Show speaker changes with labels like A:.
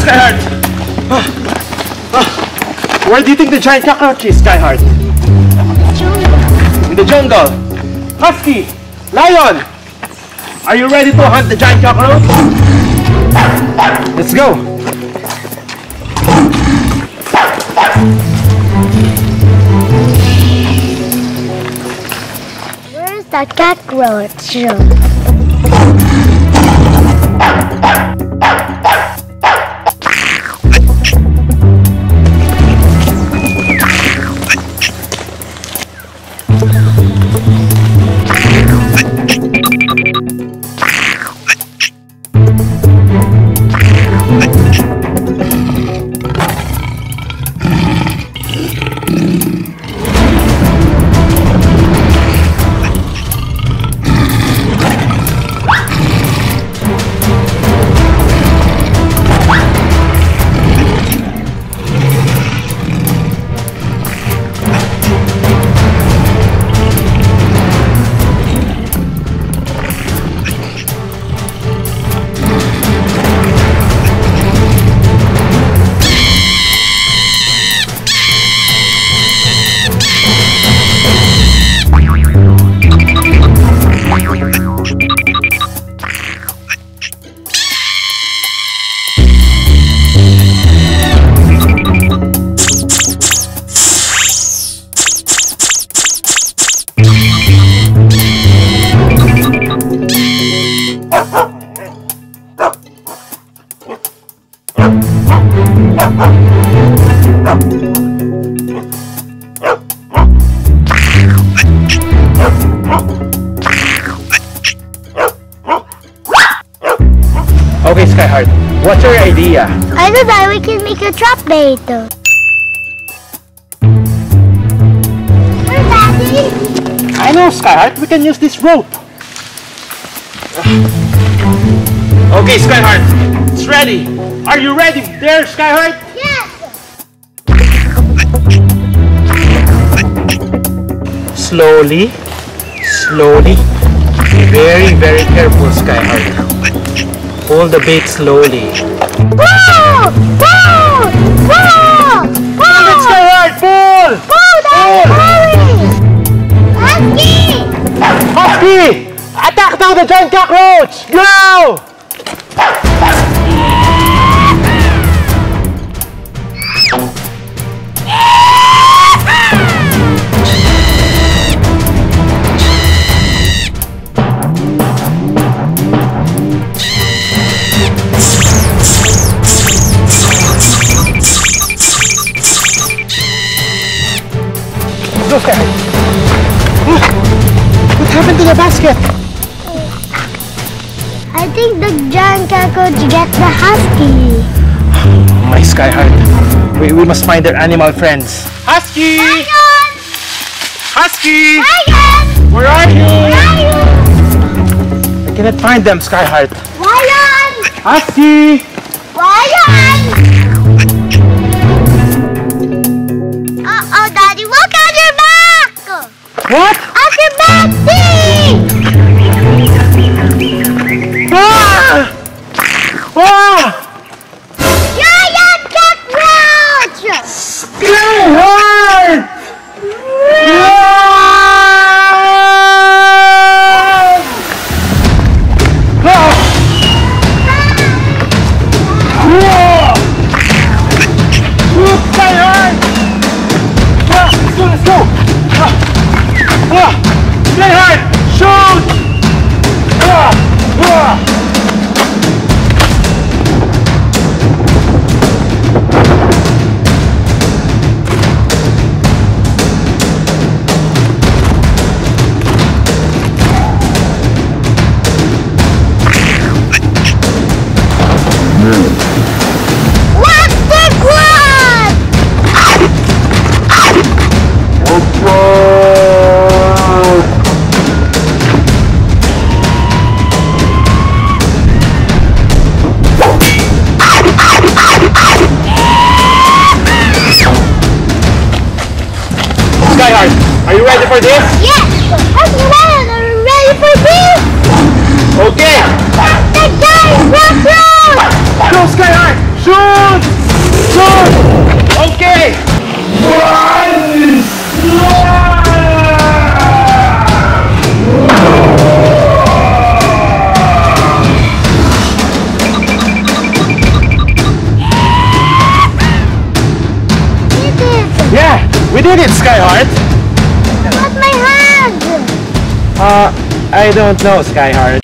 A: Skyheart! Ah. Where do you think the giant cockroach is, Skyheart? In the jungle. Husky! Lion! Are you ready to hunt the giant cockroach? Let's go!
B: Where's the cockroach?
A: Okay, Skyheart. What's your idea?
B: I know that we can make a trap bait.
A: I know, Skyheart. We can use this rope. Okay, Skyheart. It's ready. Are you ready there, Skyheart?
B: Yes.
A: Slowly, slowly. Be very, very careful, Skyheart. Hold the bait slowly.
B: Whoa! Whoa! Whoa!
A: Pull it,
B: Whoa!
A: Skyheart! Pull!
B: Whoa, Daddy, hurry! Husky!
A: Husky! Attack now the giant cockroach! Go! What happened to the basket?
B: I think the giant cockroach get the husky.
A: My Skyheart. We, we must find their animal friends. Husky!
B: Lion!
A: Husky!
B: Lion!
A: Where are you?
B: Lion!
A: I cannot find them, Skyheart.
B: Lion!
A: Husky!
B: Lion!
A: Ah! you ready for this?
B: Yes! I'm ready for this!
A: Okay!
B: The guy rock
A: rock! Go Skyheart!
B: Shoot! Shoot! Okay! Run! We did it, Skyheart!
A: Uh, I don't know, Skyheart.